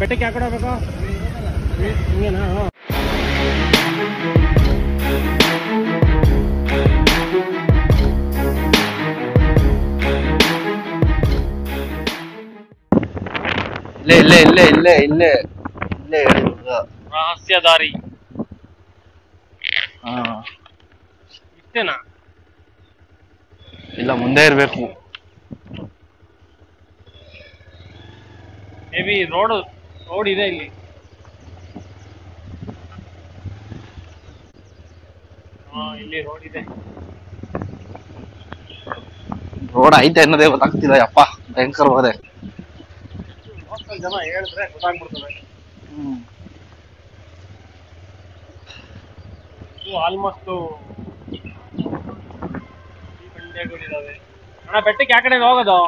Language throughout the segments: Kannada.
ಬೆಟ್ಟಕ್ಕೆ ಯಾಕೆ ಹೋಗ್ಬೇಕು? ಹಿಂಗೇನಾ. ಇಲ್ಲೇ ಇಲ್ಲೇ ಇಲ್ಲೇ ಇಲ್ಲೇ ಇಲ್ಲೇ ಇಲ್ಲೇ ರಹಸ್ಯ ದಾರಿ ಹಾ. ಇಷ್ಟೇನಾ? ಇಲ್ಲ ಮುಂದೆ ಇರಬೇಕು. ಮೇಬಿ ರೋಡ್ ರೋಡ್ ಇದೆ ಇಲ್ಲಿ ಇಲ್ಲಿ ರೋಡ್ ಇದೆ ರೋಡ್ ಐತೆ ಅನ್ನೋದೇ ಗೊತ್ತಾಗ್ತಿಲ್ಲ ಯಪ್ಪ ಭಯಂಕರವಾದೆ ಲೋಕಲ್ ಜನ ಹೇಳಿದ್ರೆ ಗೊತ್ತಾಗ್ಬಿಡ್ತದೆ. ಇದು ಆಲ್ಮೋಸ್ಟ್ ಬಂಡೆಗಳಿದಾವೆ ಅಣ್ಣ ಬೆಟ್ಟಕ್ಕೆ ಯಾವ ಕಡೆ ಹೋಗೋದು?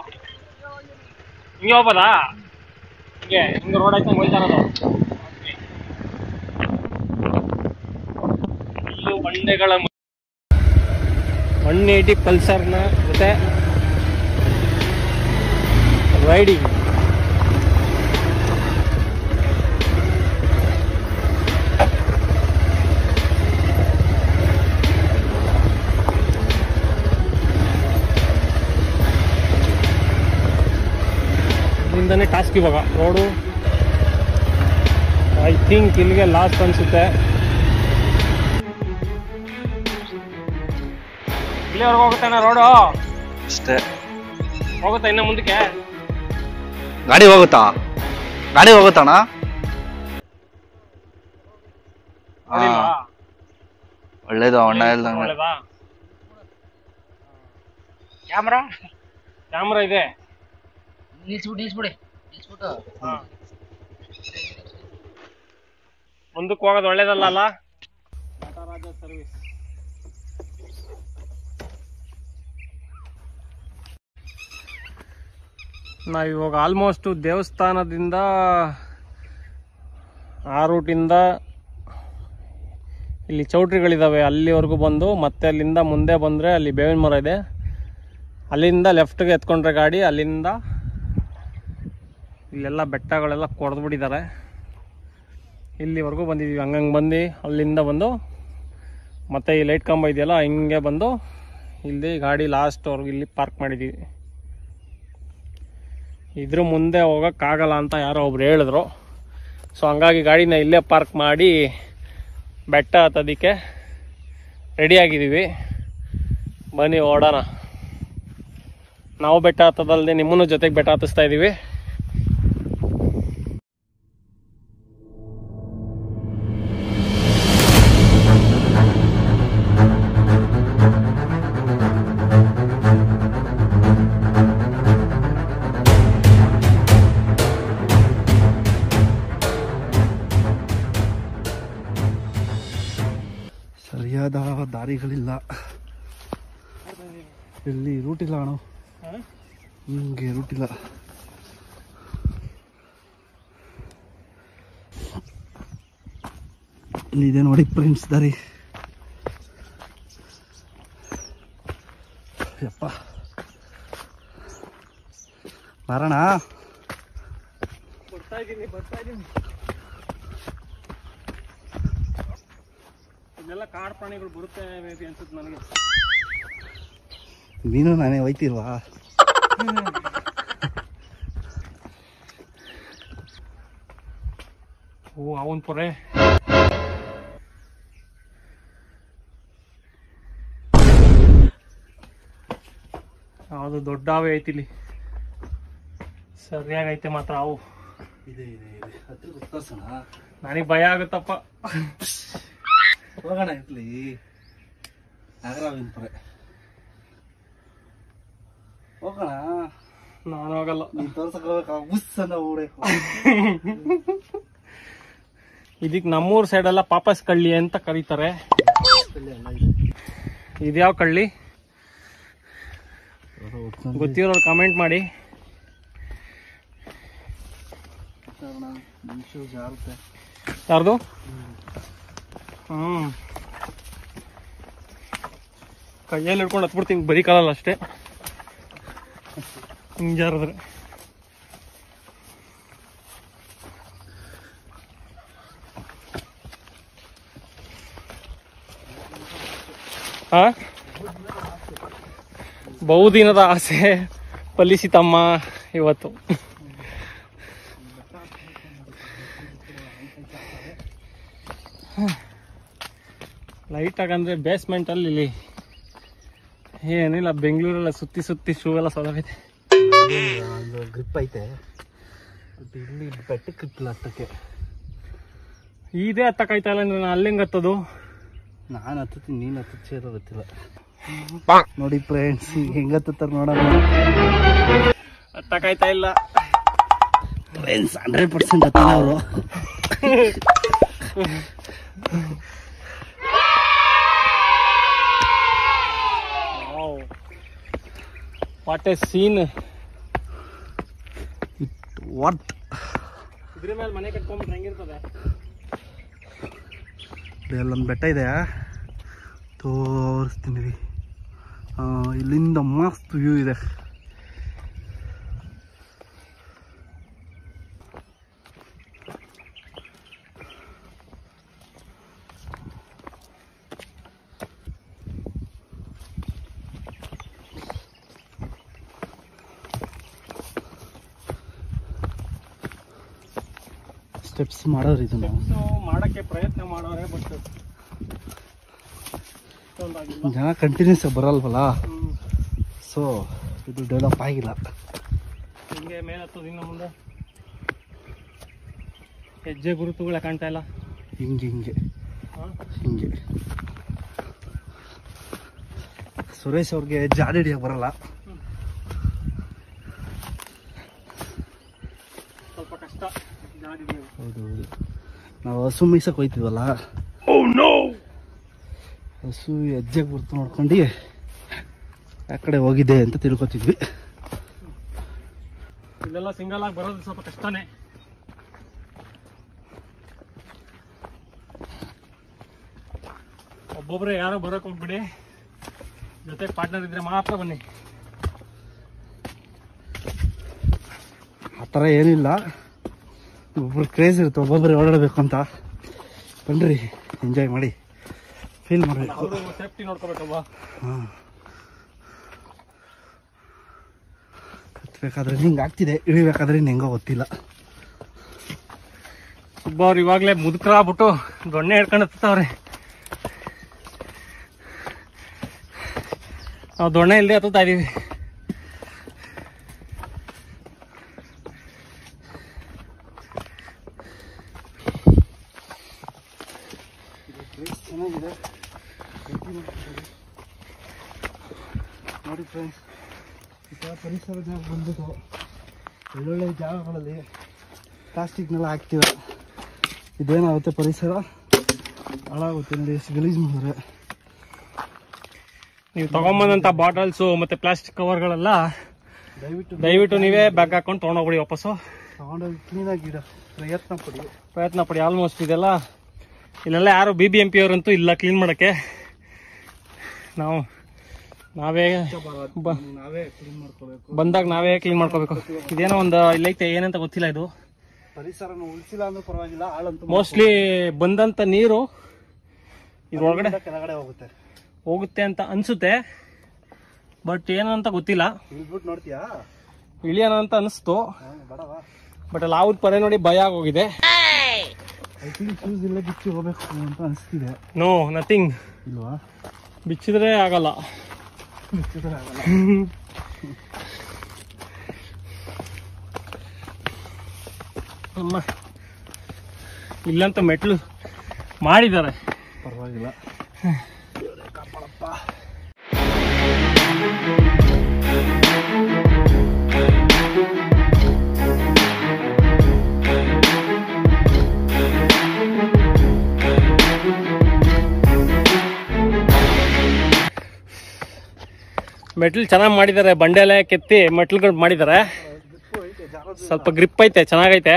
ಹಿಂಗೆ ಹೋಗ್ಬೋದಾ ಹಿಂಗೆ ಹಿಂಗೆ ರೋಡ್ ಐತೆ ಹೋಯ್ತಾ ಇರೋದು. ಇಲ್ಲೂ ಬಂಡೆಗಳ ಒನ್ ಏಯ್ಟಿ ಪಲ್ಸರ್ನ ಜೊತೆ ರೈಡಿಂಗ್ ಇಲ್ಲಿಂದನೇ ಟಾಸ್ಕ್ ಇವಾಗ. ರೋಡು ಐ ಥಿಂಕ್ ಇಲ್ಲಿಗೆ ಲಾಸ್ಟ್ ಅನ್ಸುತ್ತೆ. ಇಲ್ಲಿವರೆಗೆ ಹೋಗುತ್ತಾನೆ ರೋಡು ಅಷ್ಟೇ. ಹೋಗುತ್ತಾ ಇನ್ನ ಮುಂದಕ್ಕೆ? ಗಾಡಿ ಹೋಗುತ್ತಾ? ಗಾಡಿ ಹೋಗುತ್ತಾಣ? ಒಳ್ಳೇದು ಅಣ್ಣ ಹೇಳ್ದಂಗೆ. ಕ್ಯಾಮ್ರಾ? ಕ್ಯಾಮ್ರಾ ಇದೆ. ನಿಲ್ಸ್ಬಿಟ್ಟು ನಿಲ್ಸ್ಬಿಡಿ. ನಿಲ್ಸ್ಬಿಟ್ಟು ಹಾ. ಮುಂದಕ್ಕೆ ಹೋಗೋದು ಒಳ್ಳೇದಲ್ಲ ಅಲ್ಲ? ಸರ್ವಿಸ್. ನಾವಿವಾಗ ಆಲ್ಮೋಸ್ಟ್ ದೇವಸ್ಥಾನದಿಂದ ಆ ರೂಟಿಂದ ಇಲ್ಲಿ ಚೌಟ್ರಿಗಳಿದ್ದಾವೆ ಅಲ್ಲಿವರೆಗೂ ಬಂದು ಮತ್ತೆ ಅಲ್ಲಿಂದ ಮುಂದೆ ಬಂದರೆ ಅಲ್ಲಿ ಬೇವಿನ ಮರ ಇದೆ. ಅಲ್ಲಿಂದ ಲೆಫ್ಟ್ಗೆ ಎತ್ಕೊಂಡ್ರೆ ಗಾಡಿ ಅಲ್ಲಿಂದ ಇಲ್ಲೆಲ್ಲ ಬೆಟ್ಟಗಳೆಲ್ಲ ಕೊಡ್ದ್ಬಿಟ್ಟಿದ್ದಾರೆ ಇಲ್ಲಿವರೆಗೂ ಬಂದಿದ್ದೀವಿ ಹಂಗಂಗೆ ಬಂದು ಅಲ್ಲಿಂದ ಬಂದು ಮತ್ತೆ ಈ ಲೈಟ್ ಕಂಬ ಇದೆಯಲ್ಲ, ಹಿಂಗೆ ಬಂದು ಇಲ್ಲಿ ಗಾಡಿ ಲಾಸ್ಟ್ವರೆಗೂ ಇಲ್ಲಿ ಪಾರ್ಕ್ ಮಾಡಿದ್ದೀವಿ ಇದ್ರ ಮುಂದೆ ಹೋಗೋಕ್ಕಾಗಲ್ಲ ಅಂತ ಯಾರೋ ಒಬ್ರು ಹೇಳಿದ್ರು. ಸೊ ಹಂಗಾಗಿ ಗಾಡಿನ ಇಲ್ಲೇ ಪಾರ್ಕ್ ಮಾಡಿ ಬೆಟ್ಟ ಹತ್ತೋದಕ್ಕೆ ರೆಡಿ ಆಗಿದ್ದೀವಿ. ಬನ್ನಿ ಓಡೋಣ ನಾವು ಬೆಟ್ಟ ಹತ್ತದಲ್ಲದೆ ನಿಮ್ಮನ್ನು ಜೊತೆಗೆ ಬೆಟ್ಟ ಹತ್ತಿಸ್ತಾ ಇದ್ದೀವಿ ಸರಿಯಾದ ದಾರಿಗಳಿಲ್ಲ. ಎಲ್ಲಿ ರೂಟ್ ಇಲ್ಲ ಅಣ್ಣ? ಹಿಂಗೆ ರೂಟ್ ಇಲ್ಲ ಇದೆ ನೋಡಿ ಪ್ರಿನ್ಸ್ ದಾರಿ. ಯಪ್ಪ. ಬರೋಣ ಬರ್ತಾ ಇದ್ದೀನಿ ಬರ್ತಾ ಇದ್ದೀನಿ. ಇಲ್ಲೆಲ್ಲ ಕಾಡು ಪ್ರಾಣಿಗಳು ಬರುತ್ತೆ ಮೇ ಬಿ ಅನ್ಸುತ್ತೆ ನನಗೆ. ನೀನು ನಾನೇ ಹೋಯ್ತಿಲ್ವಾ? ಓ ಅವನ್ ಪೊರೆ. ಅದು ದೊಡ್ಡ ಹಾವೇ ಐತಿ ಇಲ್ಲಿ. ಸರಿಯಾಗೈತೆ ಮಾತ್ರ ಅವು. ಇದೆ ಇದೆ ಇದೆ. ಹತ್ರ ನನಗೆ ಭಯ ಆಗುತ್ತಪ್ಪ. ಹೋಗೋಣ ಇರ್ಲಿ. ನಾಗರಾವಿನ ಪುರ. ಹೋಗೋಣ? ನಾನು ಹೋಗಲ್ಲ. ನೀನ್ ತೋರ್ಸಕ್ ಅನ್ನೋ ಓಡಬೇಕು ಇದಕ್ಕೆ ನಮ್ಮೂರ್ ಸೈಡ್ ಎಲ್ಲ ಪಾಪಸ್ ಕಳ್ಳಿ ಅಂತ ಕರೀತಾರೆ. ಇದ್ಯಾವ ಕಳ್ಳಿ? ಗೊತ್ತಿರೋರು ಕಮೆಂಟ್ ಮಾಡಿ. ಯಾರ್ದು? ಹ್ಞೂ ಕೈಯಲ್ಲಿ ಹಿಡ್ಕೊಂಡು ಹತ್ಬಿಡ್ತೀನಿ ಬರೀ ಕಾಲಲ್ಲ ಅಷ್ಟೇ. ಹಿಂಗೆ ಯಾರಾದ್ರೆ. ಬಹು ಬಹುದಿನದ ಆಸೆ ಫಲಿಸಿತಮ್ಮ ಇವತ್ತು. ಲೈಟ್ ಆಗಂದ್ರೆ ಬೇಸ್ಮೆಂಟ್ ಅಲ್ಲಿ ಇಲ್ಲಿ ಏನಿಲ್ಲ ಬೆಂಗಳೂರೆಲ್ಲ ಸುತ್ತಿ ಸುತ್ತಿ ಶೂ ಎಲ್ಲ ಸೊಲಭೈತೆ ಒಂದು ಗ್ರಿಪ್ ಐತೆ. ಇಲ್ಲಿ ಬೆಟ್ಟಕ್ಕೆ ಇಟ್ಟಿಲ್ಲ ಹತ್ತಕ್ಕೆ ಇದೇ ಹತ್ತಕ್ಕಾಯ್ತಾ ಇಲ್ಲ ಅಂದ್ರೆ ನಾನು ಅಲ್ಲಿಂಗ್ ಹತ್ತದು? ನಾನು ಹತ್ತೀನಿ ನೀನು ಹತ್ತ ಸೇರೋ ಗೊತ್ತಿಲ್ಲ. ನೋಡಿ ಫ್ರೆಂಡ್ಸ್ ಹೆಂಗ ಹತ್ತಾರ ನೋಡೋಣ. ಹತ್ತಕ್ಕಾಯ್ತಾ ಇಲ್ಲ. ಫ್ರೆಂಡ್ಸ್ ಹಂಡ್ರೆಡ್ ಪರ್ಸೆಂಟ್ ಹತ್ತಿಲ್ಲ ಅವರು. ವಾಟ್ ಎ ಸೀನ್ ವಾಟ್ ಇದ್ರ ಮೇಲೆ ಮನೆ ಕಟ್ಕೊಂಡ್ಬಿಟ್ರೆ ಹೆಂಗಿರ್ತದೆ? ಅಲ್ಲೊಂದು ಬೆಟ್ಟ ಇದೆ. ತೋರಿಸ್ತೀನಿ ರೀ ಇಲ್ಲಿಂದ ಮಸ್ತ್ ವ್ಯೂ ಇದೆ. ಸ್ಟೆಪ್ಸ್ ಮಾಡೋರು ಇದು ನಾವು. ಮಾಡಕ್ಕೆ ಪ್ರಯತ್ನ ಮಾಡೋರೆ ಬಟ್ ಜನ ಕಂಟಿನ್ಯೂಸ್ ಬರಲ್ವಲ್ಲ. ಸೊ ಇದು ಡೆವಲಪ್ ಆಗಿಲ್ಲ. ಹಿಂಗೆ ಮೇಲೆ ಹತ್ತದ ಇನ್ನು ಮುಂದೆ? ಹೆಜ್ಜೆ ಗುರುತುಗಳೇ ಕಾಣ್ತಾ ಇಲ್ಲ. ಹಿಂಗೆ ಹಿಂಗೆ? ಹಿಂಗೆ. ಸುರೇಶ್ ಅವ್ರಿಗೆ ಜಾಡಿ ಹಿಡಿಯಕ್ಕೆ ಬರಲ್ಲ ಸ್ವಲ್ಪ ಕಷ್ಟ ಜಾಡಿಗಳು. ಹೌದು ಹೌದು ನಾವು ಹಸು ಮೀಸಕ್ಕೆ ಹೋಯ್ತಿದ್ವಲ್ಲ? ಹಸು ಹೆಜ್ಜೆಗೆ ಬರ್ತು ನೋಡ್ಕೊಂಡು ಆ ಕಡೆ ಹೋಗಿದೆ ಅಂತ ತಿಳ್ಕೊತಿದ್ವಿ. ಇಲ್ಲೆಲ್ಲ ಸಿಂಗಲ್ ಆಗಿ ಬರೋದು ಸ್ವಲ್ಪ ಕಷ್ಟನೇ. ಒಬ್ಬೊಬ್ರೆ ಯಾರೋ ಬರೋಕ್ ಹೋಗ್ಬಿಡಿ. ಜೊತೆ ಪಾರ್ಟ್ನರ್ ಇದ್ರೆ ಮಾತ್ರ ಬನ್ನಿ. ಆ ಥರ ಏನಿಲ್ಲ. ಒಬ್ಬರು ಕ್ರೇಜ್ ಇರುತ್ತೆ. ಒಬ್ಬೊಬ್ಬರು ಓಡಾಡಬೇಕು ಅಂತ. ಬನ್ರಿ ಎಂಜಾಯ್ ಮಾಡಿ. ಫೀಲ್ ಮಾಡಬೇಕು ಸೇಫ್ಟಿ ನೋಡ್ಕೋಬೇಕಲ್ವಾ? ಹಾಂ. ಹತ್ಬೇಕಾದ್ರೆ ಹಿಂಗೆ ಆಗ್ತಿದೆ ಇಳಿಬೇಕಾದ್ರೆ ಹೆಂಗೋ ಗೊತ್ತಿಲ್ಲ. ಸುಬ್ಬ ಅವ್ರು ಇವಾಗಲೇ ಮುದುಕರಾಗ್ಬಿಟ್ಟು ದೊಣ್ಣೆ ಹಿಡ್ಕೊಂಡು ಹತ್ತವ್ರೆ ನಾವು ದೊಣ್ಣೆ ಇಲ್ಲದೆ ಹತ್ತುತ್ತಾ ಇದೀವಿ ಚೆನ್ನಾಗಿದೆ ನೋಡಿ ಫ್ರೆಂಡ್ಸ್ ಈ ಥರ ಪರಿಸರ ಜಾಗ ಬಂದ್ಬಿಟ್ಟು ಒಳ್ಳೊಳ್ಳೆ ಜಾಗಗಳಲ್ಲಿ ಪ್ಲಾಸ್ಟಿಕ್ನೆಲ್ಲ ಹಾಕ್ತೀವ. ಇದೇನಾಗುತ್ತೆ ಪರಿಸರ? ಹಾಳಾಗುತ್ತೆ ನೋಡಿ ಎಷ್ಟು ಗಲೀಜು ಮಾಡಿದ್ರೆ ನೀವು ತಗೊಂಬಂದಂಥ ಬಾಟಲ್ಸು ಮತ್ತು ಪ್ಲಾಸ್ಟಿಕ್ ಕವರ್ಗಳೆಲ್ಲ ದಯವಿಟ್ಟು ದಯವಿಟ್ಟು ನೀವೇ ಬ್ಯಾಗ್ ಹಾಕೊಂಡು ತೊಗೊಂಡೋಗ್ಬಿಡಿ ವಾಪಸ್ಸು. ತೊಗೊಂಡೋಗಿ ಕ್ಲೀನಾಗಿ ಇಡ. ಪ್ರಯತ್ನ ಪಡಿ. ಪ್ರಯತ್ನ ಪಡಿ ಆಲ್ಮೋಸ್ಟ್ ಇದೆಲ್ಲ. ಇಲ್ಲೆಲ್ಲ ಯಾರು ಬಿ ಬಿ ಎಂ ಪಿ ಅವರಂತೂ ಇಲ್ಲ ಕ್ಲೀನ್ ಮಾಡೋಕ್ಕೆ. ನಾವು ನಾವೇ ಕ್ಲೀನ್ ಮಾಡ್ಕೋಬೇಕು ಬಂದಾಗ ನಾವೇ ಕ್ಲೀನ್ ಮಾಡ್ಕೋಬೇಕು. ಇದೇನೋ ಒಂದು ಇಲ್ಲೈತೆ ಏನಂತ ಗೊತ್ತಿಲ್ಲ ಇದು. ಪರಿಸರನ ಉಳಿಸಿಲ್ಲ ಅಂದ್ರೆ ಪರವಾಗಿಲ್ಲ ಹಾಳಂತೂ ಮೋಸ್ಟ್ಲಿ ಬಂದಂತ ನೀರು ಇದ್ರೊಳಗಡೆ ಕೆಳಗಡೆ ಹೋಗುತ್ತೆ. ಹೋಗುತ್ತೆ ಅಂತ ಅನ್ಸುತ್ತೆ. ಬಟ್ ಏನಂತ ಅಂತ ಗೊತ್ತಿಲ್ಲ. ಇಳ್ಬಿಟ್ಟು ನೋಡ್ತೀಯಾ? ಇಳಿಯೋಣ ಅಂತ ಅನಿಸ್ತು. ಬಟ್ ಅಲ್ಲಿ ಅವ್ರ ಪರೆ ನೋಡಿ ಭಯ ಆಗೋಗಿದೆ. ಐ ಥಿಂಕ್ ಶೂಸ್ ಇಲ್ಲ ಬಿಚ್ಚಿ ಹೋಗ್ಬೇಕು ಅಂತ ಅನಿಸ್ತಿದೆ. ನೋ ನಥಿಂಗ್ ಇಲ್ವಾ? ಬಿಚ್ಚಿದ್ರೆ ಆಗಲ್ಲ. ಅಮ್ಮ ಇಲ್ಲಂತ ಮೆಟ್ಲು ಮಾಡಿದ್ದಾರೆ. ಪರವಾಗಿಲ್ಲ. ಮೆಟ್ಲು ಚೆನ್ನಾಗಿ ಮಾಡಿದ್ದಾರೆ, ಬಂಡೆಲೆ ಕೆತ್ತಿ ಮೆಟ್ಲುಗಳು ಮಾಡಿದ್ದಾರೆ. ಸ್ವಲ್ಪ ಗ್ರಿಪ್ ಐತೆ, ಚೆನ್ನಾಗೈತೆ.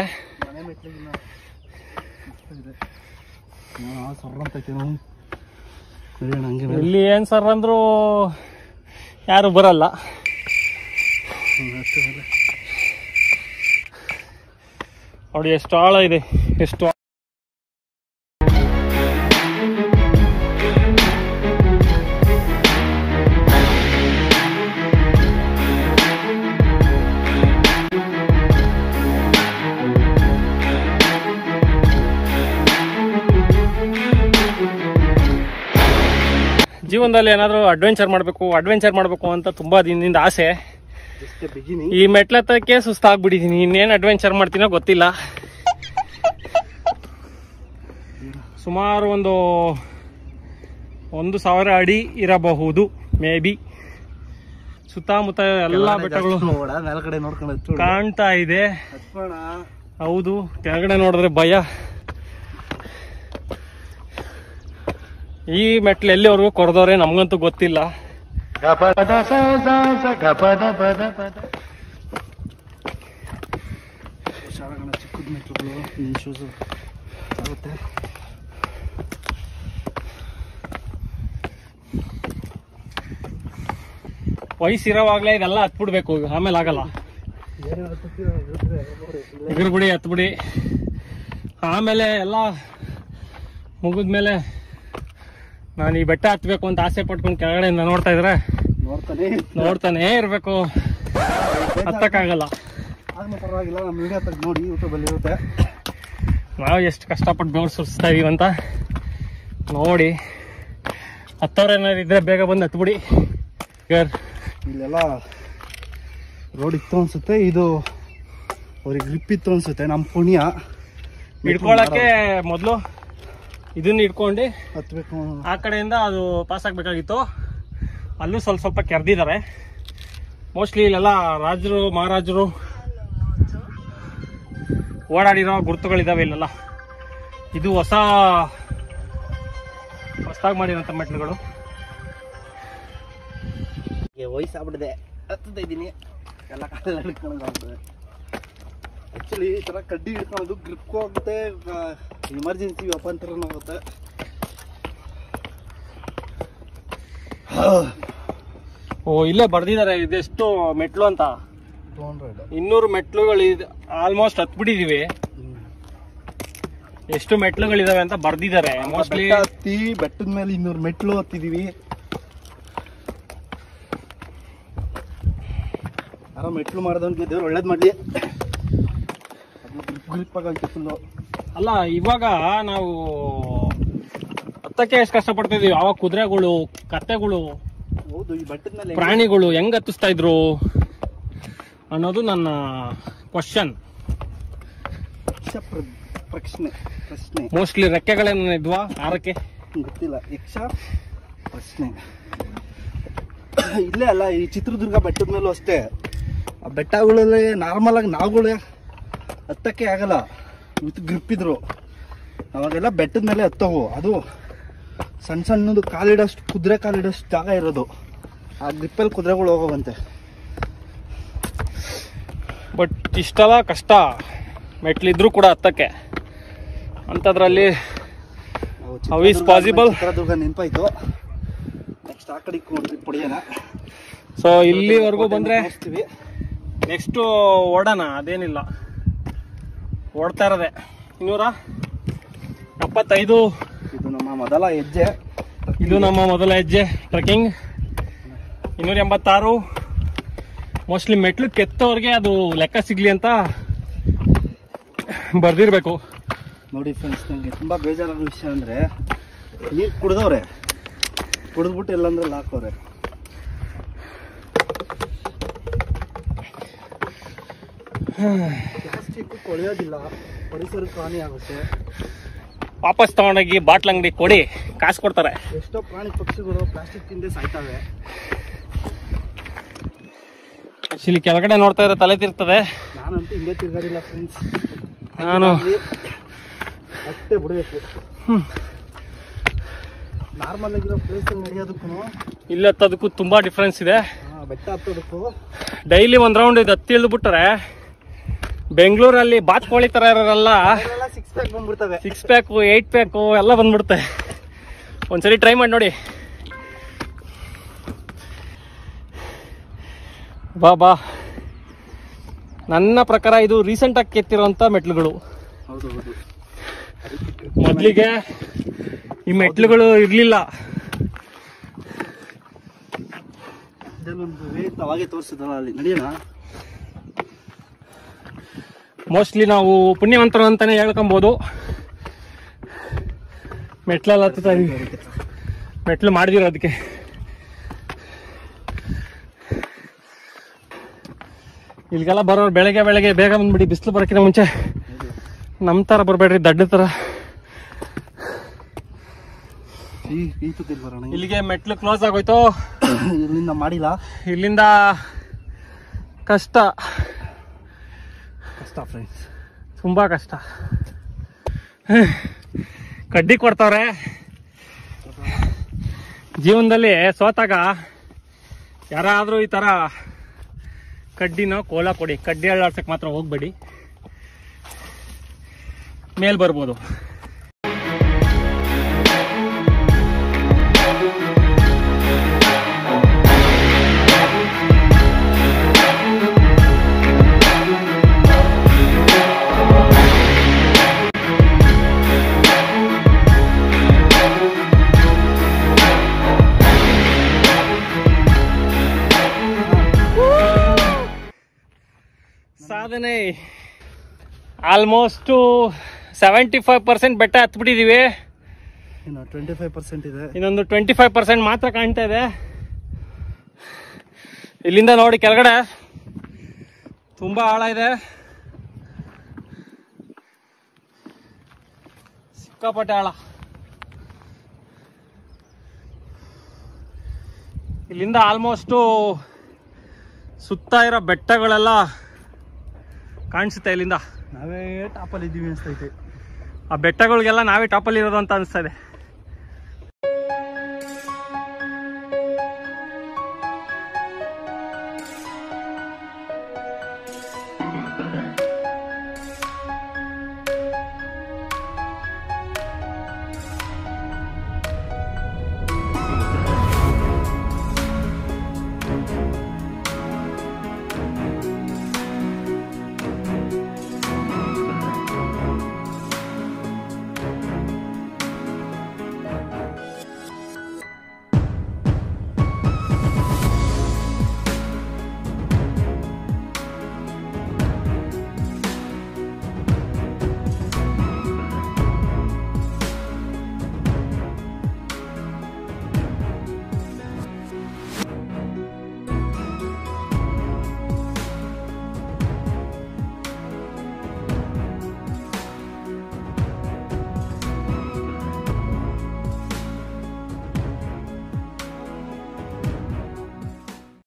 ಇಲ್ಲಿ ಏನ್ ಸರ್ ಅಂದ್ರು ಯಾರು ಬರಲ್ಲ. ನೋಡಿ, ಎಷ್ಟು ಆಳ ಇದೆ, ಎಷ್ಟು ಜೀವನದಲ್ಲಿ ಏನಾದರೂ ಅಡ್ವೆಂಚರ್ ಮಾಡಬೇಕು ಅಡ್ವೆಂಚರ್ ಮಾಡಬೇಕು ಅಂತ ತುಂಬ ದಿನದಿಂದ ಆಸೆ. ಈ ಮೆಟ್ಲತ್ತಕ್ಕೆ ಸುಸ್ತಾಗ್ಬಿಟ್ಟಿದ್ದೀನಿ ಇನ್ನೇನು ಅಡ್ವೆಂಚರ್ ಮಾಡ್ತೀನೋ ಗೊತ್ತಿಲ್ಲ. ಸುಮಾರು ಒಂದು ಒಂದು ಸಾವಿರ ಅಡಿ ಇರಬಹುದು ಮೇ ಬಿ. ಸುತ್ತಮುತ್ತ ಎಲ್ಲ ಬೆಟ್ಟಗಳು ಕಾಣ್ತಾ ಇದೆ. ಹೌದು ಕೆಳಗಡೆ ನೋಡಿದ್ರೆ ಭಯ. ಈ ಮೆಟ್ಲು ಎಲ್ಲಿವರೆಗೂ ಕೊರೆದವ್ರೆ ನಮ್ಗಂತೂ ಗೊತ್ತಿಲ್ಲ. ಹುಷಾರಾಗೋಣ ಚಿಕ್ಕದ ಮೆಟ್ಲುಗಳು ನಿನ್ನ ಶೂಸು ಆಗುತ್ತೆ ವಯಸ್ಸಿರೋವಾಗ್ಲೇ ಇದೆಲ್ಲ ಹತ್ಬಿಡ್ಬೇಕು ಆಮೇಲೆ ಆಗಲ್ಲ. ಬಿಡಿ ಹತ್ಬಿಡಿ. ಆಮೇಲೆ ಎಲ್ಲ ಮುಗಿದ್ಮೇಲೆ ನಾನು ಈ ಬೆಟ್ಟ ಹತ್ಬೇಕು ಅಂತ ಆಸೆ ಪಟ್ಕೊಂಡು ಕೆಳಗಡೆಯಿಂದ ನೋಡ್ತಾ ಇದ್ರೆ ನೋಡ್ತಾನೆ. ಇರ್ಬೇಕು. ಇರಬೇಕು ಹತ್ತಕ್ಕಾಗಲ್ಲ. ಪರವಾಗಿಲ್ಲ ನಮ್ಮ ವಿಡಿಯೋ ನೋಡಿ ಯೂಟ್ಯೂಬಲ್ಲಿ ಇರುತ್ತೆ. ನಾವು ಎಷ್ಟು ಕಷ್ಟಪಟ್ಟು ಬೆವರು ಸುರಿಸ್ತಾ ಇದೀವಿ ಅಂತ. ನೋಡಿ. ಹತ್ತವ್ರ ಏನಾದ್ರು ಇದ್ರೆ ಬೇಗ ಬಂದು ಹತ್ಬಿಡಿ. ಇಲ್ಲೆಲ್ಲ ರೋಡ್ ಇತ್ತು ಅನ್ಸುತ್ತೆ. ಇದು ಅವ್ರಿಗೆ ಗ್ರಿಪ್ ಇತ್ತು ಅನ್ಸುತ್ತೆ. ನಮ್ಮ ಪುಣ್ಯ. ಹಿಡ್ಕೊಳಕ್ಕೆ ಮೊದಲು ಇದನ್ನ ಇಟ್ಕೊಂಡು ಹತ್ಬೇಕು ಆ ಕಡೆಯಿಂದ ಅದು ಪಾಸ್ ಆಗ್ಬೇಕಾಗಿತ್ತು. ಅಲ್ಲೂ ಸ್ವಲ್ಪ ಸ್ವಲ್ಪ ಕೆರೆದಿದ್ದಾರೆ ಮೋಸ್ಟ್ಲಿ ಇಲ್ಲೆಲ್ಲ ರಾಜರು ಮಹಾರಾಜರು ಓಡಾಡಿರೋ ಗುರುತುಗಳಿದಾವೆ ಇಲ್ಲೆಲ್ಲ. ಇದು ಹೊಸ ಹೊಸದಾಗಿ ಮಾಡಿರೋಂಥ ಮೆಟ್ಲುಗಳು. ವಯಸ್ಸಾಗ್ಬಿಟ್ಟಿದೆ ಹತ್ತುತ್ತಾ ಇದ್ದೀನಿ. ಎಲ್ಲ ಕಾಲದಲ್ಲಿ ಹಿಡ್ಕೊಂಡು ಆಗ್ತದೆ ಆ್ಯಕ್ಚುಲಿ ಈ ಥರ ಕಡ್ಡಿ ಹಿಡ್ಕೊಳ್ಳೋದು ಗ್ರಿಪ್ ಹೋಗುತ್ತೆ ಎಮರ್ಜೆನ್ಸಿ ಅಪಾಂತರನೂ ಆಗುತ್ತೆ ಓ ಇಲ್ಲೇ ಬರ್ದಿದ್ದಾರೆ ಇದೆಷ್ಟು ಮೆಟ್ಲು ಅಂತ? ಇನ್ನೂರು ಮೆಟ್ಲುಗಳು ಆಲ್ಮೋಸ್ಟ್ ಹತ್ಬಿಟ್ಟಿದೀವಿ. ಎಷ್ಟು ಮೆಟ್ಲುಗಳಿದಾವೆ ಅಂತ ಬರ್ದಿದ್ದಾರೆ. ಮೋಸ್ಟ್ಲಿ ಹತ್ತಿ ಬೆಟ್ಟದ ಮೇಲೆ ಇನ್ನೂರು ಮೆಟ್ಲು ಹತ್ತಿದೀವಿ. ಯಾರೋ ಮೆಟ್ಲು ದೇವ್ರು ಒಳ್ಳೇದು ಮಾಡಲಿ. ಅದು ಗ್ರಿಪ್ ಗ್ರಿಪ್ ಆಗೈತೆ ಫುಲ್ಲು ಅಲ್ಲ ಇವಾಗ ನಾವು ಹತ್ತಕ್ಕೆ ಎಷ್ಟು ಕಷ್ಟಪಡ್ತಾ ಇದೀವಿ ಅವಾಗ ಕುದುರೆಗಳು ಕತ್ತೆಗಳು ಹೌದು ಈ ಬೆಟ್ಟದ ಮೇಲೆ ಪ್ರಾಣಿಗಳು ಹೆಂಗ್ ಹತ್ತಿಸ್ತಾ ಇದ್ರು ಅನ್ನೋದು ನನ್ನ ಕ್ವಶನ್ ಯಕ್ಷ ಪ್ರ- ಪ್ರಶ್ನೆ ಪ್ರಶ್ನೆ. ಮೋಸ್ಟ್ಲಿ ರೆಕ್ಕೆಗಳೇನ ಇದ್ವಾ? ಆರಕ್ಕೆ? ಗೊತ್ತಿಲ್ಲ. ಯಕ್ಷ ಪ್ರಶ್ನೆ. ಇಲ್ಲೇ ಅಲ್ಲ ಈ ಚಿತ್ರದುರ್ಗ ಬೆಟ್ಟದ ಮೇಲೂ ಅಷ್ಟೇ. ಆ ಬೆಟ್ಟಗಳಲ್ಲಿ ನಾರ್ಮಲ್ ಆಗಿ ನಾವುಗಳೇ ಹತ್ತಕ್ಕೆ ಆಗಲ್ಲ. ವಿತ್ ಗ್ರಿಪ್ ಇದ್ರು ಅವಾಗೆಲ್ಲ ಬೆಟ್ಟದ ಮೇಲೆ ಹತ್ತವು. ಅದು ಸಣ್ಣ ಸಣ್ಣದು ಕಾಲಿಡೋಷ್ಟು ಕುದುರೆ ಕಾಲಿಡೋಷ್ಟು ಜಾಗ ಇರೋದು. ಆ ಗ್ರಿಪ್ಪಲ್ಲಿ ಕುದುರೆಗಳು ಹೋಗೋವಂತೆ. ಬಟ್ ಇಷ್ಟೆಲ್ಲ ಕಷ್ಟ. ಮೆಟ್ಲಿದ್ರು ಕೂಡ ಹತ್ತಕ್ಕೆ. ಅಂಥದ್ರಲ್ಲಿ ಹೌ ಈಸ್ ಪಾಸಿಬಲ್ ಚಿತ್ರದುರ್ಗ ನೆನಪಾಯ್ತು. ನೆಕ್ಸ್ಟ್ ಆ ಕಡೆ ಪುಡಿಯೋಣ ಸೊ ಇಲ್ಲಿವರೆಗೂ ಬಂದರೆ ನೆಕ್ಸ್ಟು ಓಡೋಣ ಅದೇನಿಲ್ಲ. ಓಡ್ತಾ ಇರೋದೆ. ಇನ್ನೂರ ಎಪ್ಪತ್ತೈದು. ಇದು ನಮ್ಮ ಮೊದಲ ಹೆಜ್ಜೆ. ಇದು ನಮ್ಮ ಮೊದಲ ಹೆಜ್ಜೆ. ಟ್ರೆಕ್ಕಿಂಗ್. ಇನ್ನೂರ ಎಂಬತ್ತಾರು. ಮೋಸ್ಟ್ಲಿ ಮೆಟ್ಲು ಕೆತ್ತವ್ರಿಗೆ ಅದು ಲೆಕ್ಕ ಸಿಗ್ಲಿ ಅಂತ ಬರ್ದಿರ್ಬೇಕು. ನೋಡಿ ಫ್ರೆಂಡ್ಸ್ ನನಗೆ ತುಂಬ ಬೇಜಾರಾದ ವಿಷಯ ಅಂದರೆ ನೀರು ಕುಡ್ದವ್ರೆ. ಕುಡಿದ್ಬಿಟ್ಟು ಎಲ್ಲಂದ್ರೆ ಹಾಕವ್ರೆ ಪ್ಲಾಸ್ಟಿಕ್ ಕೊಳೆಯೋದಿಲ್ಲ. ಪರಿಸರಕ್ಕೆ ಹಾನಿ ಆಗುತ್ತೆ ವಾಪಸ್ ತಗೊಂಡೋಗಿ ಬಾಟ್ಲ್ ಅಂಗಡಿ ಕೊಡಿ ಕಾಸು ಕೊಡ್ತಾರೆ. ಎಷ್ಟೋ ಪ್ರಾಣಿ ಪಕ್ಷಿಗಳು ಪ್ಲಾಸ್ಟಿಕ್ ತಿಂದೆ ಸಾಯ್ತವೆ. ಇಲ್ಲಿ ಕೆಳಗಡೆ ನೋಡ್ತಾ ಇದ್ರೆ ತಲೆ ತಿರ್ತದೆ ನಾನಂತೂ ಹಿಂಗೆ ತಿರ್ಗಾರಿಲ್ಲ ಫ್ರೆಂಡ್ಸ್ ನಾನು ಅಷ್ಟೇ ಬಿಡಬೇಕು. ನಾರ್ಮಲ್ ಆಗಿರೋ ಪ್ಲೇಸ್ ನಡೆಯೋದಕ್ಕೂ ಇಲ್ಲಿ ಹತ್ತೋದಕ್ಕೂ ತುಂಬಾ ಡಿಫ್ರೆನ್ಸ್ ಇದೆ. ಬೆಟ್ಟ ಹತ್ತೋದಕ್ಕೂ. ಡೈಲಿ ಒಂದ್ ರೌಂಡ್ ಇದು ಹತ್ತಿ ಇಳಿದು ಬಿಟ್ರೆ ಬೆಂಗಳೂರಲ್ಲಿ ಬಾತ್ಕೋಳಿ ತರ ಇರೋರೆಲ್ಲ ಸಿಕ್ಸ್ ಪ್ಯಾಕ್ ಬಂದ್ಬಿಡ್ತವೆ. ಸಿಕ್ಸ್ ಪ್ಯಾಕು ಏಯ್ಟ್ ಪ್ಯಾಕು ಎಲ್ಲ ಬಂದ್ಬಿಡುತ್ತೆ. ಒಂದ್ಸರಿ ಟ್ರೈ ಮಾಡಿ ನೋಡಿ. ಬಾ ಬಾ. ನನ್ನ ಪ್ರಕಾರ ಇದು ರೀಸೆಂಟ್ ಆಗಿ ಕೆತ್ತಿರುವಂತ ಮೆಟ್ಲುಗಳು. ಮೊದಲಿಗೆ ಈ ಮೆಟ್ಲುಗಳು ಇರಲಿಲ್ಲ. ತೋರಿಸಿದ್ರಲ್ಲ ಅಲ್ಲಿ ನಡೆಯೋಣ ಮೋಸ್ಟ್ಲಿ ನಾವು ಪುಣ್ಯವಂತರು ಅಂತಾನೆ ಹೇಳ್ಕೊಬೋದು. ಮೆಟ್ಲಲ್ಲಿ ಹತ್ತುತ್ತಾ ಇದೀವಿ. ಮೆಟ್ಲು ಮಾಡಿದಿರೋದಕ್ಕೆ ಇಲ್ಲಿಗೆಲ್ಲ ಬರೋರು ಬೆಳಗ್ಗೆ ಬೆಳಗ್ಗೆ ಬೇಗ ಬಂದ್ಬಿಡಿ ಬಿಸಿಲು ಬರೋಕ್ಕಿಂತ ಮುಂಚೆ. ನಮ್ಮ ಥರ ಬರಬೇಡ್ರಿ ದಡ್ಡ ಥರ. ಇಲ್ಲಿಗೆ ಮೆಟ್ಲು ಕ್ಲೋಸ್ ಆಗೋಯ್ತು. ಇಲ್ಲಿಂದ ಮಾಡಿಲ್ಲ. ಇಲ್ಲಿಂದ ಕಷ್ಟ. ಕಷ್ಟ ಫ್ರೆಂಡ್ಸ್ ತುಂಬ ಕಷ್ಟ. ಕಡ್ಡಿ ಕೊಡ್ತಾವ್ರೆ. ಜೀವನದಲ್ಲಿ ಸೋತಾಗ ಯಾರಾದರೂ ಈ ಥರ ಕಡ್ಡಿನ ಕೋಲ ಕೊಡಿ. ಕಡ್ಡಿ ಅಳ್ಳಾಡ್ಸಕ್ಕೆ ಮಾತ್ರ ಹೋಗ್ಬೇಡಿ. ಮೇಲ್ ಬರ್ಬೋದು. ಸಾಧನೆ ಆಲ್ಮೋಸ್ಟು ಸೆವೆಂಟಿ ಫೈವ್ ಪರ್ಸೆಂಟ್ ಬೆಟ್ಟ ಹತ್ಬಿಟ್ಟಿದೀವಿ. ಇನ್ನು ಟ್ವೆಂಟಿ ಫೈವ್ ಪರ್ಸೆಂಟ್ ಇದೆ. ಇನ್ನೊಂದು ಟ್ವೆಂಟಿ ಫೈವ್ ಪರ್ಸೆಂಟ್ ಮಾತ್ರ ಕಾಣ್ತಾ ಇದೆ. ಇಲ್ಲಿಂದ ನೋಡಿ ಕೆಳಗಡೆ. ತುಂಬಾ ಆಳ ಇದೆ. ಸಿಕ್ಕಾಪಟ್ಟೆ ಆಳ. ಇಲ್ಲಿಂದ ಆಲ್ಮೋಸ್ಟು ಸುತ್ತ ಇರೋ ಬೆಟ್ಟಗಳೆಲ್ಲ ಕಾಣಿಸುತ್ತೆ ಇಲ್ಲಿಂದ? ನಾವೇ ಟಾಪಲ್ಲಿ ಇದ್ದೀವಿ ಅನಿಸ್ತೈತೆ. ಆ ಬೆಟ್ಟಗಳಿಗೆಲ್ಲ ನಾವೇ ಟಾಪಲ್ಲಿ ಇರೋದು ಅಂತ ಅನಿಸ್ತಾ ಇದೆ.